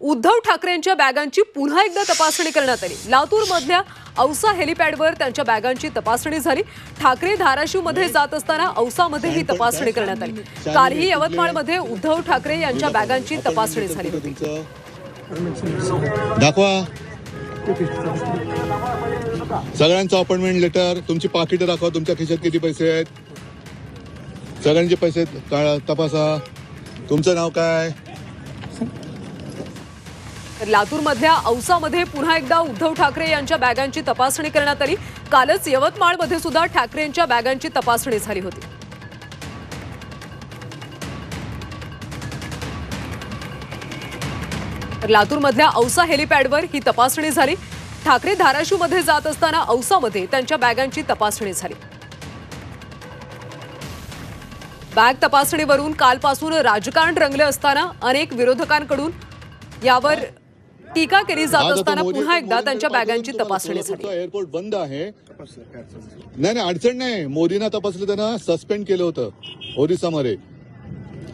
उद्धव ठाकरेंच्या बॅगांची पुन्हा एकदा तपासणी करण्यात आली. लातूर मधल्या औसा हेलिपॅडवर त्यांच्या बॅगांची तपासणी झाली. ठाकरे धाराशिवमध्ये जात असताना औसामध्ये ही तपासणी करण्यात आली. कालही यवतमाळमध्ये उद्धव ठाकरे यांच्या बॅगांची तपासणी झाली. होती दाखवा. सगळ्यांचं अपॉइंटमेंट लेटर तुमची पाकिटं दाखवा तुमच्या खिशात किती पैसे आहेत? सगळ्यांचे पैसे तपासा. तुमचं नाव काय? तर लातूरमधल्या औसामध्ये पुन्हा एकदा उद्धव ठाकरे यांच्या बॅगांची तपासणी करण्यात आली. कालच यवतमाळमध्ये सुद्धा ठाकरेंच्या बॅगांची तपासणी झाली होती. तर लातूरमधल्या औसा हेलिपॅडवर ही तपासणी झाली. ठाकरे धाराशिवमध्ये जात असताना औसामध्ये त्यांच्या बॅगांची तपासणी झाली. बॅग तपासणीवरून कालपासून राजकारण रंगले असताना अनेक विरोधकांकडून यावर टीका केली जात असताना पुन्हा एकदा त्यांच्या बॅगांची तपासणी झाली. एअरपोर्ट बंद आहे. नाही नाही अडचण नाही. मोदींना तपासलं त्यांना सस्पेंड केलं होतं. ओरिसामध्ये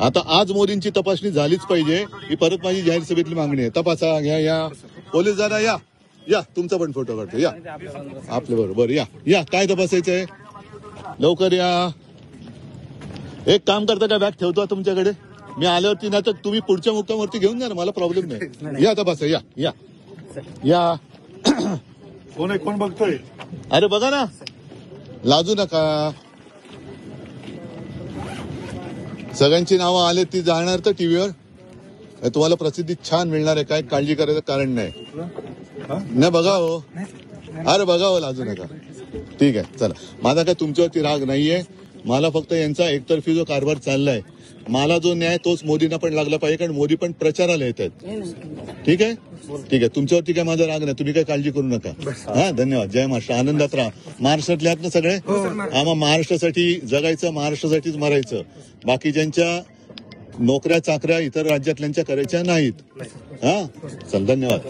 आता आज मोदींची तपासणी झालीच पाहिजे. ही परत माझी जाहीर सभेतली मागणी आहे. तपासा घ्या या. पोलीस दादा या. या. तुमचा पण फोटो काढतो. या. आपल्या बरोबर या. या. काय तपासायचंय? लवकर या. एक काम करता का बॅग ठेवतो तुमच्याकडे. मी आल्यावरती ना तर तुम्ही पुढच्या मुक्कामावरती घेऊन जा ना मला प्रॉब्लेम नाही. या तपासा या या. या. कोण आहे कोण बघतोय? अरे बघा ना. लाजू नका. सगळ्यांची नावं आले ती जाणार तर टीव्हीवर. तुम्हाला प्रसिद्धी छान मिळणार आहे काय काळजी करायचं कारण नाही. नाही बघा हो. अरे बघा हो लाजू नका. ठीक आहे चला. माझा काय तुमच्यावरती राग नाहीये. मला फक्त यांचा एकतर्फी जो कारभार चाललाय मला जो न्याय तोच मोदींना पण लागला पाहिजे कारण मोदी पण प्रचाराला येत आहेत ठीक आहे? ठीक आहे. तुमच्यावरती काय माझा राग नाही. तुम्ही काय काळजी करू नका. हा धन्यवाद. जय महाराष्ट्र. आनंदात राहा. महाराष्ट्रातले आहात ना सगळे? आम्हा महाराष्ट्रासाठी जगायचं महाराष्ट्रासाठीच मरायचं. बाकीच्यांच्या नोकऱ्या चाकऱ्या इतर राज्यातल्यांच्या करायच्या नाहीत. हा? चल धन्यवाद.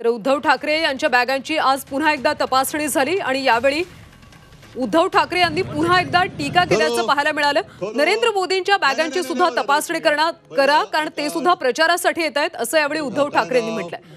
तर उद्धव ठाकरे यांच्या बॅगांची आज पुन्हा एकदा तपासणी झाली आणि यावेळी उद्धव ठाकरे यांनी पुन्हा एकदा टीका केल्याचं पाहायला मिळालं. नरेंद्र मोदींच्या बॅगांची सुद्धा तपासणी करण्यात करा कारण ते सुद्धा प्रचारासाठी येत आहेत असं यावेळी उद्धव ठाकरे यांनी म्हटलंय.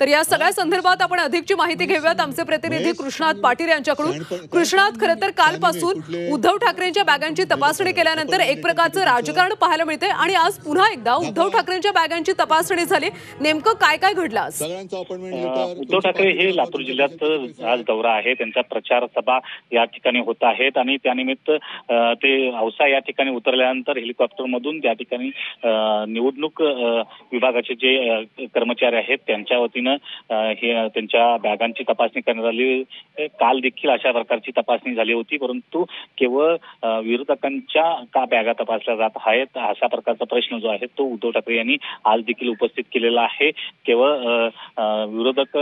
तर या सगळ्या संदर्भात आपण अधिकची माहिती घेऊयात. आमचे प्रतिनिधी कृष्णात पाटील यांच्याकडून. कृष्णात खरं तर कालपासून उद्धव ठाकरेंच्या बॅगांची तपासणी केल्यानंतर एक प्रकारचं राजकारण पाहायला मिळते आणि आज पुन्हा एकदा उद्धव ठाकरेंच्या बॅगांची तपासणी झाली. नेमकं काय काय घडलं आज? उद्धव ठाकरे हे लातूर जिल्ह्यात आज दौरा आहे. त्यांचा प्रचार सभा या ठिकाणी होत आहेत आणि त्यानिमित्त ते औसा या ठिकाणी उतरल्यानंतर हेलिकॉप्टरमधून त्या ठिकाणी निवडणूक विभागाचे जे कर्मचारी आहेत त्यांच्या वतीनं हे त्यांच्या बॅगांची तपासणी करण्यात आली. काल देखील अशा प्रकारची तपासणी झाली होती परंतु केवळ विरोधकांच्या का बॅगा तपासल्या जात आहेत अशा प्रकारचा प्रश्न जो आहे तो उद्धव ठाकरे यांनी आज देखील उपस्थित केलेला आहे. केवळ विरोधक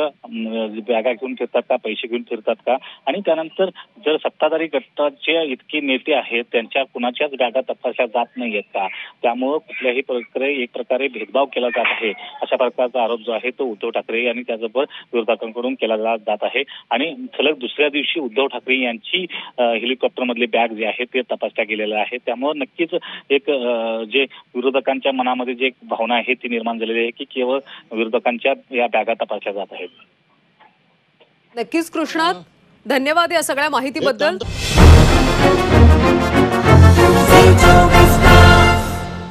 बॅगा घेऊन फिरतात का पैसे घेऊन फिरतात का? आणि त्यानंतर जर सत्ताधारी गटाचे इतके नेते आहेत त्यांच्या कुणाच्याच बॅगा तपासल्या जात नाहीयेत का? त्यामुळं कुठल्याही प्रकारे एक प्रकारे भेदभाव केला जात आहे. अशा प्रकारचा आरोप जो आहे तो उद्धव ठाकरे यांनी त्याचबरोबर विरोधकांकडून केला जात आहे. आणि सलग दुसऱ्या दिवशी उद्धव ठाकरे यांची हेलिकॉप्टर मधले बॅग जे आहे ते तपासल्या गेलेल्या आहेत. त्यामुळे नक्कीच एक जे विरोधकांच्या मनामध्ये जे एक भावना आहे ती निर्माण झालेली आहे की केवळ विरोधकांच्या या बॅगा तपासल्या जात आहेत. नक्कीच कृष्णात? धन्यवाद या सगळ्या माहितीबद्दल.